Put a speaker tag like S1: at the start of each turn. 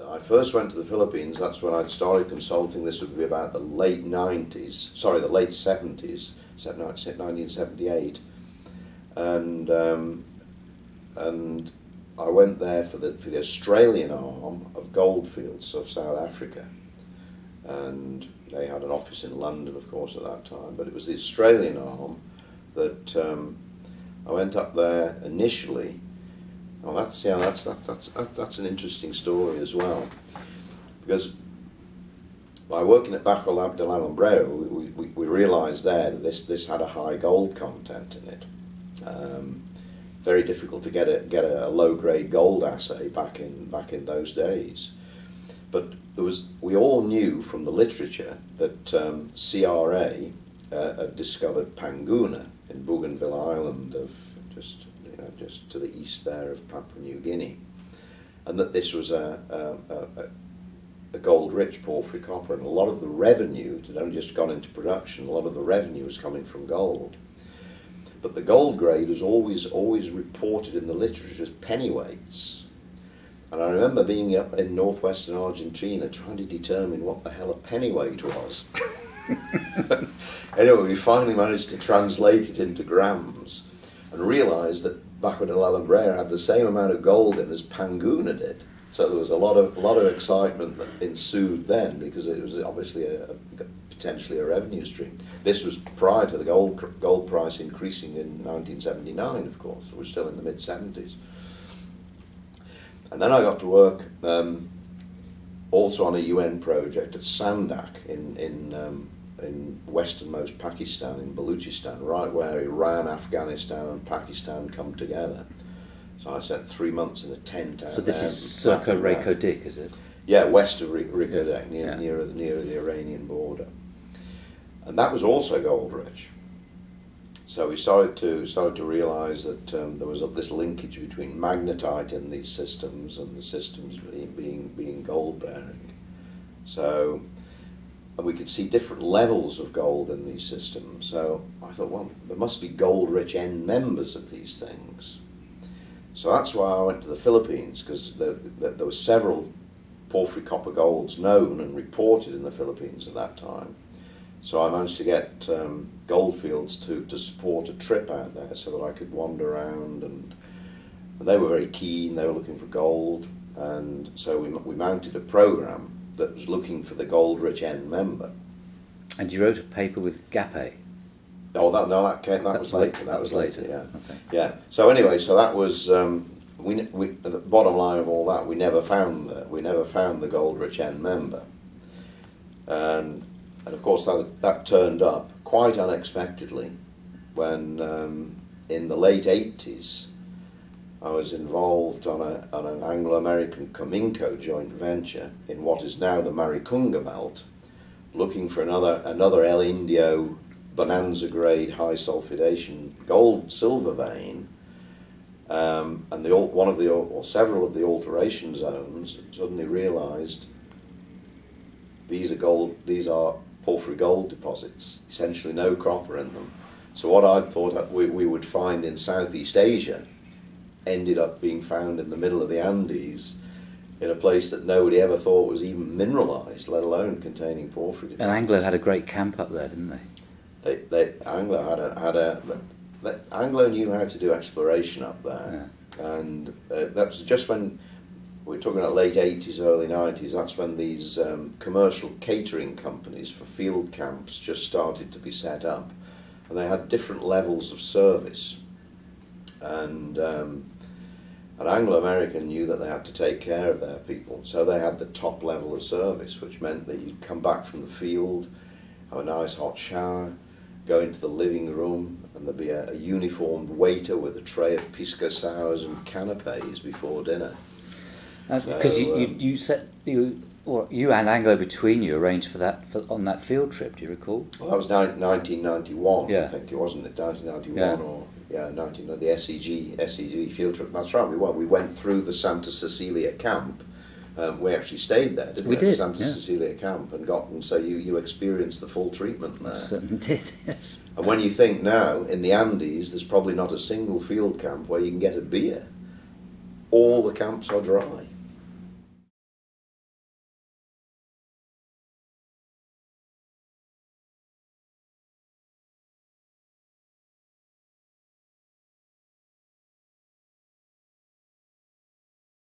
S1: So I first went to the Philippines. That's when I'd started consulting. This would be about the late nineties. Sorry, the late seventies, nineteen seventy-eight, and um, and I went there for the for the Australian arm of Goldfields of South Africa, and they had an office in London, of course, at that time. But it was the Australian arm that um, I went up there initially. Oh, that's yeah, that's that, that's that, that's an interesting story as well, because by working at Bajo del Alumbrera, we, we, we realised there that this this had a high gold content in it. Um, very difficult to get a get a, low grade gold assay back in back in those days. But there was we all knew from the literature that um, CRA uh, had discovered Panguna in Bougainville Island of just know just to the east there of Papua New Guinea, and that this was a, a, a, a gold rich porphyry copper, and a lot of the revenue it had only just gone into production. A lot of the revenue was coming from gold. But the gold grade was always always reported in the literature as pennyweights. And I remember being up in northwestern Argentina trying to determine what the hell a pennyweight was. anyway, we finally managed to translate it into grams and realised that Bajo del Alumbrera had the same amount of gold in as Panguna did. So there was a lot of a lot of excitement that ensued then because it was obviously a, a potentially a revenue stream. This was prior to the gold gold price increasing in 1979, of course. We're still in the mid 70s. And then I got to work um, also on a UN project at Saindak in in um, in westernmost Pakistan, in Baluchistan, right where Iran, Afghanistan, and Pakistan come together. So I spent three months in a tent.
S2: So this is circa Reko Diq, is it?
S1: Yeah, west of Reko near, yeah. near, near the Iranian border. And that was also gold rich. So we started to started to realise that um, there was a, this linkage between magnetite in these systems and the systems being being, being gold bearing. So we could see different levels of gold in these systems. So I thought, well, there must be gold rich end members of these things. So that's why I went to the Philippines because there, there, there were several porphyry copper golds known and reported in the Philippines at that time. So I managed to get um, Goldfields to, to support a trip out there so that I could wander around and, and they were very keen, they were looking for gold and so we, we mounted a program that was looking for the gold rich end member.
S2: And you wrote a paper with Gappe?
S1: Oh, that, no, that came, that, that was later. That, that was later, later. yeah. Okay. Yeah. So anyway, so that was um, we, we. The bottom line of all that, we never found the we never found the gold rich end member, and and of course, that, that turned up quite unexpectedly when um, in the late 80s I was involved on, a, on an Anglo American Cominco joint venture in what is now the Maricunga Belt, looking for another, another El Indio bonanza grade high sulfidation gold silver vein. Um, and the, one of the, or several of the alteration zones suddenly realized these are gold, these are porphyry gold deposits, essentially no copper in them. So what I thought we, we would find in Southeast Asia ended up being found in the middle of the Andes in a place that nobody ever thought was even mineralized, let alone containing porphyry.
S2: And Anglo had a great camp up there, didn't they?
S1: They, they Anglo had a, had a Anglo knew how to do exploration up there, yeah. and uh, that was just when we're talking about late 80s, early 90s, that's when these um, commercial catering companies for field camps just started to be set up. And they had different levels of service. And um, an Anglo-American knew that they had to take care of their people. So they had the top level of service, which meant that you'd come back from the field, have a nice hot shower, go into the living room, and there'd be a, a uniformed waiter with a tray of pisco sours and canapes before dinner.
S2: Because so, you, you, um, you set you or you and Anglo between you arranged for that for, on that field trip. Do you recall?
S1: Well, that was ni- 1991. Yeah. I think it wasn't it 1991 yeah. or yeah 19 the SEG SEG field trip. That's right. We went. We went through the Santa Cecilia camp. Um, we actually stayed there, didn't we?
S2: We did.
S1: Santa
S2: yeah.
S1: Cecilia camp and got and so you you experienced the full treatment there.
S2: certainly did. Yes.
S1: And when you think now in the Andes, there's probably not a single field camp where you can get a beer. All the camps are dry.